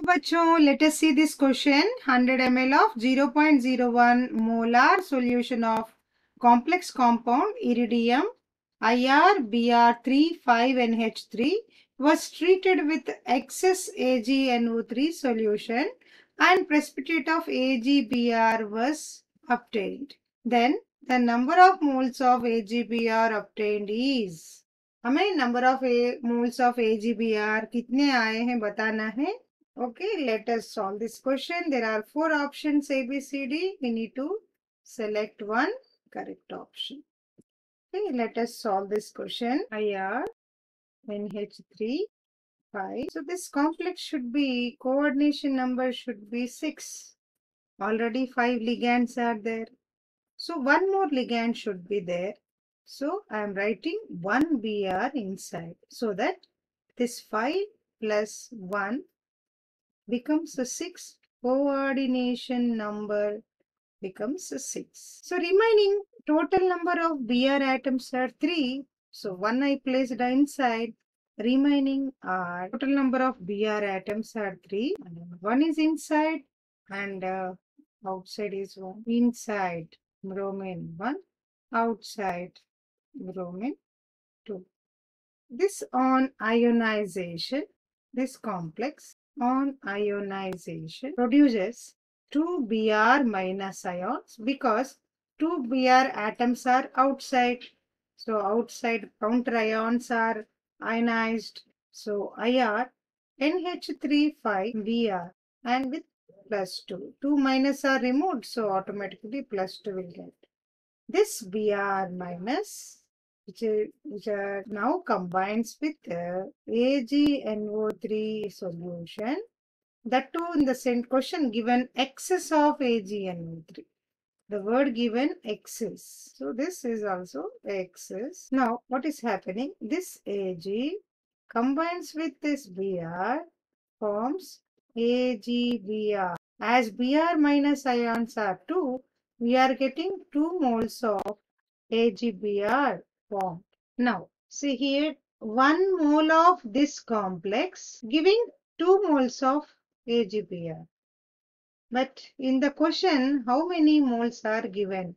बच्चों let us see this question 100 M L of 0.01 molar solution of complex compound iridium I R B R 35 N H three was treated with excess AgNO3 solution and precipitate of A AgBr was obtained then the number of moles of A AgBr obtained is हमें number of moles of A G B R कितने आए हैं बताना है? Okay let us solve this question. There are four options a b c d. We need to select one correct option. Okay let us solve this question. Ir nh3 5 so this complex should be coordination number should be 6 already five ligands are there. So one more ligand should be there. So i am writing 1 br inside so that this 5 plus 1 becomes a 6. Coordination number becomes a 6. So remaining total number of Br atoms are 3. So 1 I placed inside. Remaining are total number of Br atoms are 3. 1 is inside and uh, outside is 1. Inside bromine 1. Outside bromine 2. This on ionization, this complex on ionization produces 2 Br minus ions because 2 Br atoms are outside. So outside counter ions are ionized. So IR NH3 5 Br and with plus 2. 2 minus are removed so automatically plus 2 will get. This Br minus which, which are now combines with uh, the AgNO3 solution. That too in the same question given excess of AgNO3. The word given excess. So this is also excess. Now what is happening? This Ag combines with this Br forms AgBr. As Br minus ions are 2, we are getting 2 moles of AgBr formed. Now, see here, 1 mole of this complex giving 2 moles of AgBr. But in the question, how many moles are given?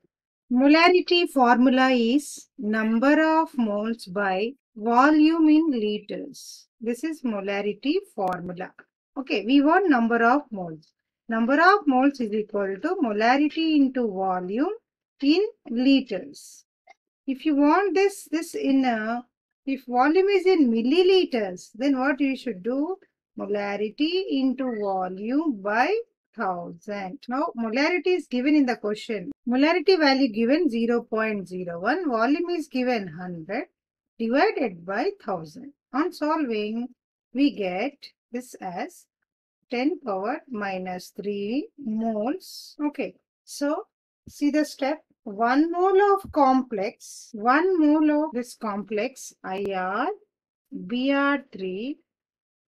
Molarity formula is number of moles by volume in liters. This is molarity formula. Okay, we want number of moles. Number of moles is equal to molarity into volume in liters. If you want this, this in a, if volume is in milliliters, then what you should do? Molarity into volume by 1000. Now, molarity is given in the question. Molarity value given 0.01. Volume is given 100 divided by 1000. On solving, we get this as 10 power minus 3 moles. Okay. So, see the step. 1 mole of complex, 1 mole of this complex IR, BR3,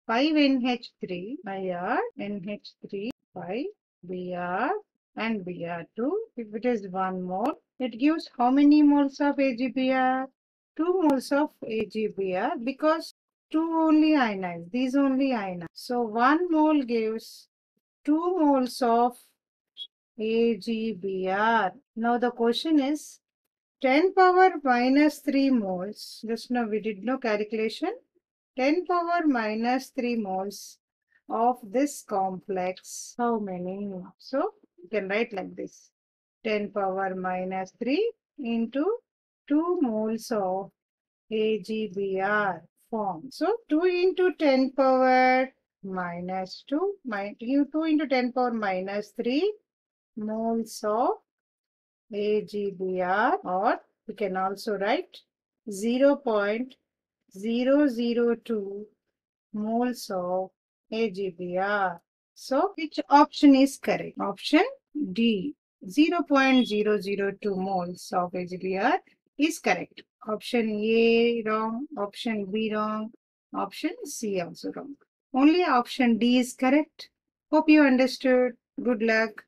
5NH3, IR, NH3, 5, BR and BR2. If it is 1 mole, it gives how many moles of AgBr? 2 moles of AgBr because 2 only ionized, these only ionized. So 1 mole gives 2 moles of AgBr. Now the question is 10 power minus 3 moles. Just now we did no calculation. 10 power minus 3 moles of this complex. How many? So you can write like this. 10 power minus 3 into 2 moles of AgBr form. So 2 into 10 power minus 2, 2 into 10 power minus 3 moles of AgBr or we can also write 0 0.002 moles of AgBr. So which option is correct? Option D 0.002 moles of AgBr is correct. Option A wrong, option B wrong, option C also wrong. Only option D is correct. Hope you understood. Good luck.